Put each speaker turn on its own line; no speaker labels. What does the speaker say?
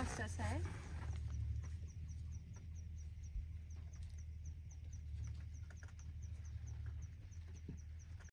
process say?